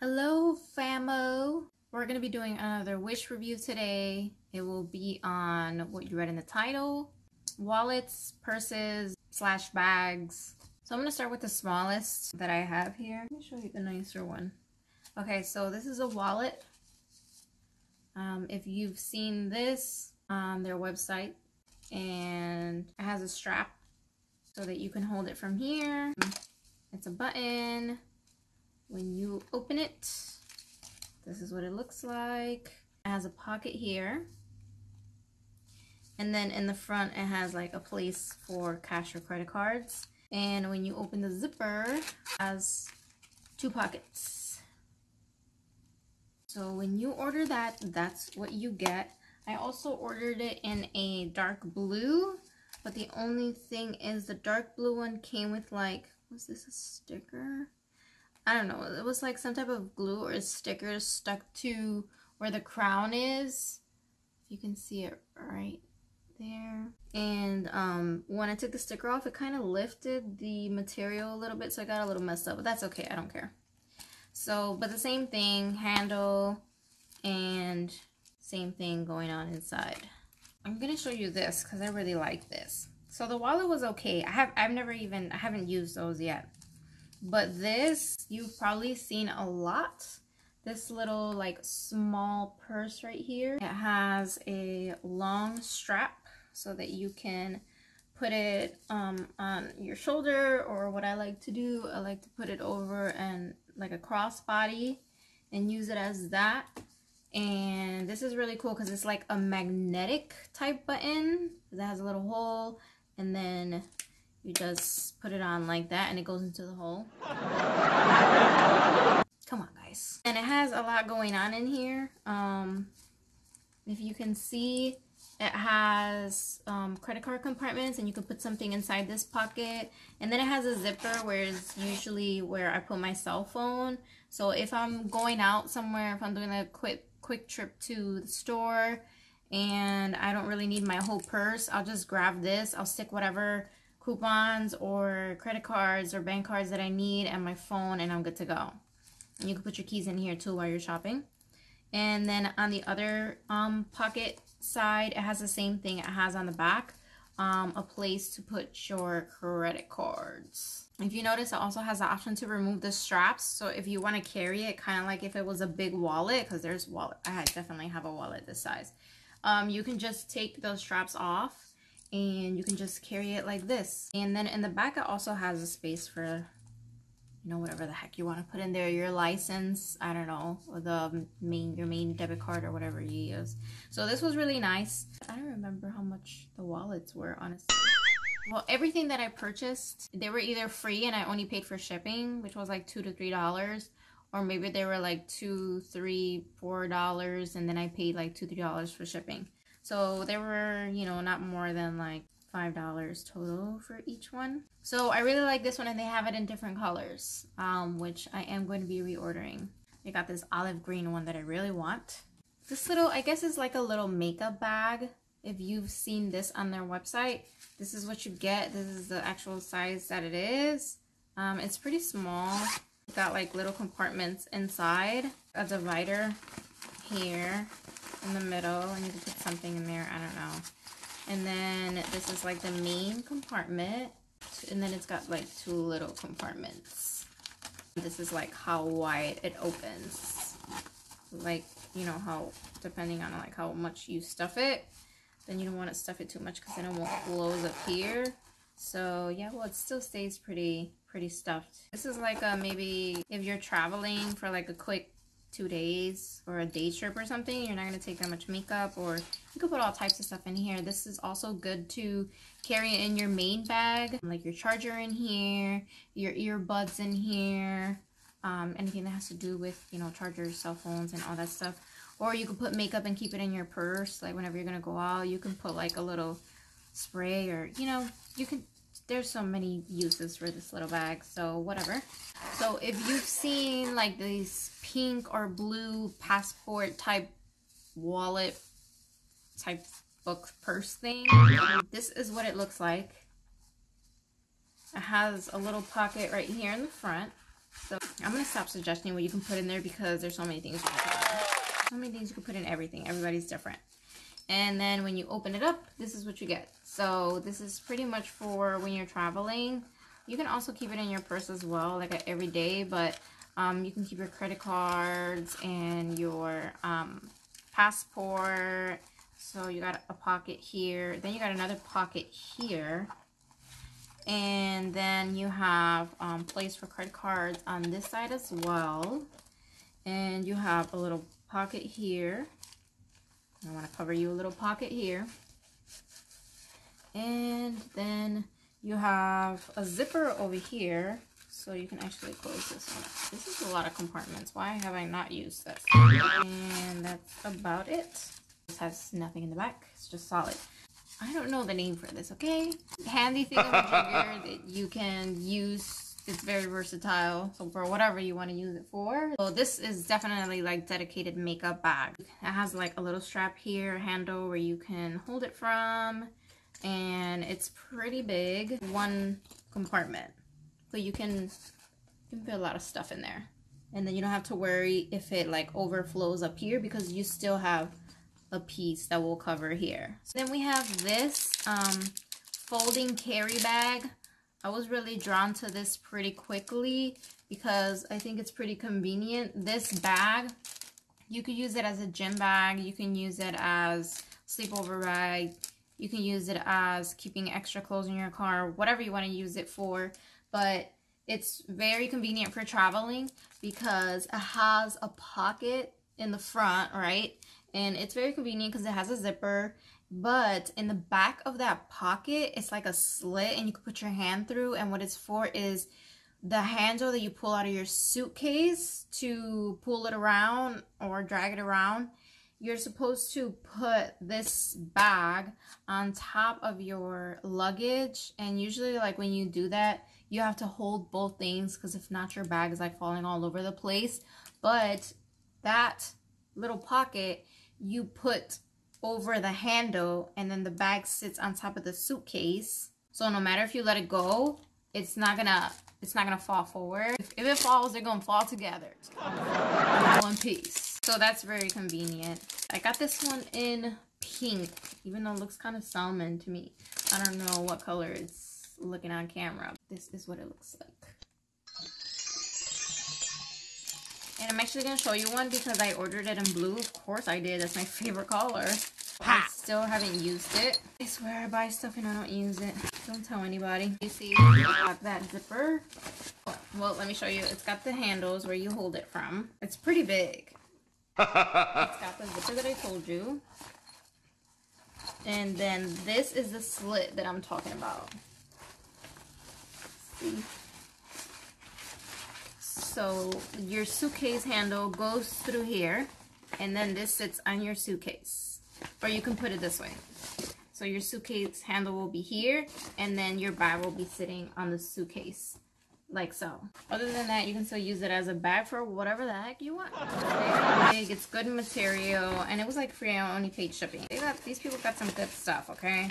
Hello, famo. We're going to be doing another Wish review today. It will be on what you read in the title, wallets, purses, slash bags. So I'm going to start with the smallest that I have here. Let me show you the nicer one. Okay, so this is a wallet. Um, if you've seen this on their website, and it has a strap so that you can hold it from here. It's a button when you open it, this is what it looks like. It has a pocket here. And then in the front, it has like a place for cash or credit cards. And when you open the zipper, it has two pockets. So when you order that, that's what you get. I also ordered it in a dark blue, but the only thing is the dark blue one came with like, was this a sticker? I don't know, it was like some type of glue or sticker stuck to where the crown is. You can see it right there. And um, when I took the sticker off, it kind of lifted the material a little bit, so I got a little messed up, but that's okay, I don't care. So, but the same thing, handle, and same thing going on inside. I'm gonna show you this because I really like this. So the wallet was okay. I have I've never even I haven't used those yet. But this, you've probably seen a lot. This little like small purse right here. It has a long strap so that you can put it um, on your shoulder or what I like to do, I like to put it over and like a crossbody and use it as that. And this is really cool because it's like a magnetic type button that has a little hole and then you just put it on like that and it goes into the hole. Come on, guys. And it has a lot going on in here. Um, if you can see, it has um, credit card compartments and you can put something inside this pocket. And then it has a zipper where it's usually where I put my cell phone. So if I'm going out somewhere, if I'm doing a quick quick trip to the store and I don't really need my whole purse, I'll just grab this. I'll stick whatever coupons or credit cards or bank cards that I need and my phone and I'm good to go. And you can put your keys in here too while you're shopping. And then on the other um, pocket side, it has the same thing it has on the back. Um, a place to put your credit cards. If you notice, it also has the option to remove the straps. So if you want to carry it, kind of like if it was a big wallet, because there's wallet, I definitely have a wallet this size. Um, you can just take those straps off and you can just carry it like this. And then in the back it also has a space for you know whatever the heck you want to put in there. Your license i don't know the main your main debit card or whatever you use. So this was really nice. I don't remember how much the wallets were honestly. Well everything that i purchased they were either free and i only paid for shipping which was like two to three dollars or maybe they were like two three four dollars and then i paid like two three dollars for shipping so they were, you know, not more than like $5 total for each one. So I really like this one and they have it in different colors, um, which I am going to be reordering. I got this olive green one that I really want. This little, I guess is like a little makeup bag. If you've seen this on their website, this is what you get. This is the actual size that it is. Um, it's pretty small. got like little compartments inside. A divider here in the middle and you can put something in there, I don't know. And then this is like the main compartment and then it's got like two little compartments. This is like how wide it opens. Like, you know, how, depending on like how much you stuff it, then you don't want to stuff it too much because then it won't close up here. So yeah, well, it still stays pretty, pretty stuffed. This is like a, maybe if you're traveling for like a quick two days or a day trip or something, you're not going to take that much makeup or you can put all types of stuff in here. This is also good to carry in your main bag, like your charger in here, your earbuds in here, um, anything that has to do with, you know, chargers, cell phones, and all that stuff. Or you can put makeup and keep it in your purse, like whenever you're going to go out, you can put like a little spray or, you know, you can there's so many uses for this little bag, so whatever. So if you've seen like these pink or blue passport type wallet type book purse thing, this is what it looks like. It has a little pocket right here in the front. So I'm gonna stop suggesting what you can put in there because there's so many things you can put in. So many things you can put in everything. Everybody's different. And then when you open it up, this is what you get. So this is pretty much for when you're traveling. You can also keep it in your purse as well, like every day, but um, you can keep your credit cards and your um, passport. So you got a pocket here. Then you got another pocket here. And then you have um, place for credit cards on this side as well. And you have a little pocket here. I want to cover you a little pocket here. And then you have a zipper over here. So you can actually close this one. This is a lot of compartments. Why have I not used this? And that's about it. This has nothing in the back. It's just solid. I don't know the name for this, okay? Handy thing of a jigger that you can use. It's very versatile. So for whatever you want to use it for. So this is definitely like dedicated makeup bag. It has like a little strap here, handle where you can hold it from. And it's pretty big. One compartment. So you can, you can put a lot of stuff in there. And then you don't have to worry if it like overflows up here because you still have a piece that will cover here. So then we have this um, folding carry bag. I was really drawn to this pretty quickly because I think it's pretty convenient. This bag, you could use it as a gym bag. You can use it as sleepover bag. You can use it as keeping extra clothes in your car, whatever you want to use it for. But it's very convenient for traveling because it has a pocket in the front, right? and it's very convenient because it has a zipper but in the back of that pocket it's like a slit and you can put your hand through and what it's for is the handle that you pull out of your suitcase to pull it around or drag it around. You're supposed to put this bag on top of your luggage and usually like when you do that you have to hold both things because if not your bag is like falling all over the place. But that little pocket you put over the handle and then the bag sits on top of the suitcase. So no matter if you let it go, it's not gonna it's not gonna fall forward. If, if it falls, they're gonna fall together. One piece. So that's very convenient. I got this one in pink, even though it looks kind of salmon to me. I don't know what color it's looking on camera. This is what it looks like. And I'm actually going to show you one because I ordered it in blue. Of course I did. That's my favorite color. I still haven't used it. I swear I buy stuff and I don't use it. Don't tell anybody. You see, got that zipper. Well, let me show you. It's got the handles where you hold it from. It's pretty big. it's got the zipper that I told you. And then this is the slit that I'm talking about. See? So your suitcase handle goes through here and then this sits on your suitcase. Or you can put it this way. So your suitcase handle will be here and then your bag will be sitting on the suitcase like so. Other than that, you can still use it as a bag for whatever the heck you want. Big, it's good material, and it was like free, I only paid shipping. Got, these people got some good stuff, okay?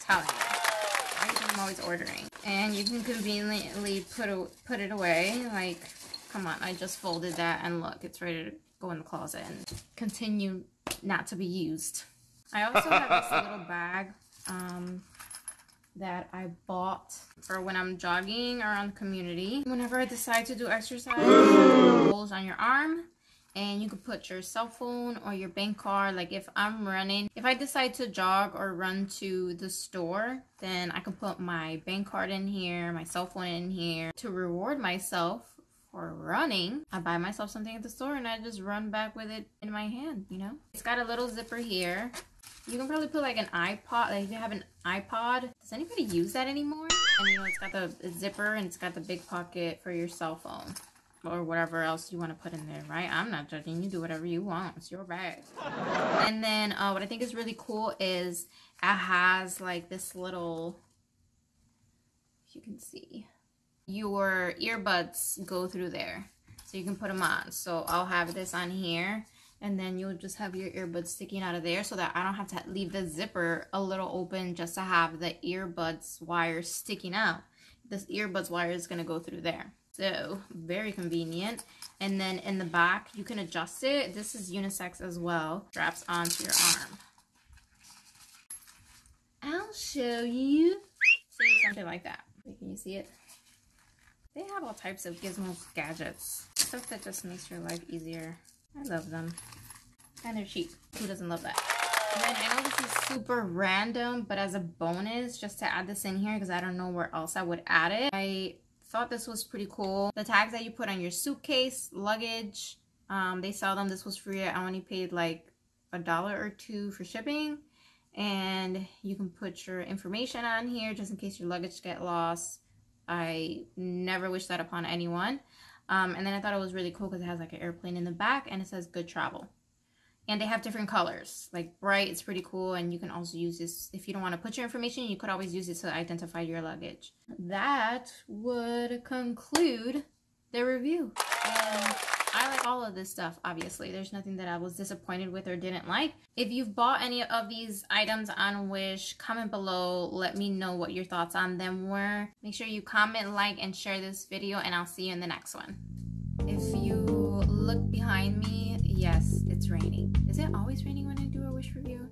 Telling. I'm always ordering. And you can conveniently put, a, put it away, like Come on, I just folded that and look, it's ready to go in the closet and continue not to be used. I also have this little bag um, that I bought for when I'm jogging around the community. Whenever I decide to do exercise, holes on your arm and you can put your cell phone or your bank card like if i'm running if i decide to jog or run to the store then i can put my bank card in here my cell phone in here to reward myself or running, I buy myself something at the store and I just run back with it in my hand, you know? It's got a little zipper here. You can probably put like an iPod, like if you have an iPod. Does anybody use that anymore? And you know, it's got the zipper and it's got the big pocket for your cell phone or whatever else you want to put in there, right? I'm not judging. You do whatever you want. It's your bag. and then uh, what I think is really cool is it has like this little, if you can see, your earbuds go through there. So you can put them on. So I'll have this on here and then you'll just have your earbuds sticking out of there so that I don't have to leave the zipper a little open just to have the earbuds wire sticking out. This earbuds wire is going to go through there. So very convenient. And then in the back, you can adjust it. This is unisex as well. Straps onto your arm. I'll show you. See something like that. Can you see it? They have all types of gizmos, gadgets, stuff that just makes your life easier. I love them. And they're cheap. Who doesn't love that? And then I know this is super random, but as a bonus, just to add this in here, because I don't know where else I would add it, I thought this was pretty cool. The tags that you put on your suitcase, luggage, um, they sell them. This was free. I only paid like a dollar or two for shipping. And you can put your information on here just in case your luggage get lost. I never wish that upon anyone. Um, and then I thought it was really cool because it has like an airplane in the back and it says good travel and they have different colors like bright it's pretty cool and you can also use this if you don't want to put your information you could always use it to identify your luggage that would conclude the review and I like all of this stuff, obviously. There's nothing that I was disappointed with or didn't like. If you've bought any of these items on Wish, comment below. Let me know what your thoughts on them were. Make sure you comment, like, and share this video, and I'll see you in the next one. If you look behind me, yes, it's raining. Is it always raining when I do a Wish review?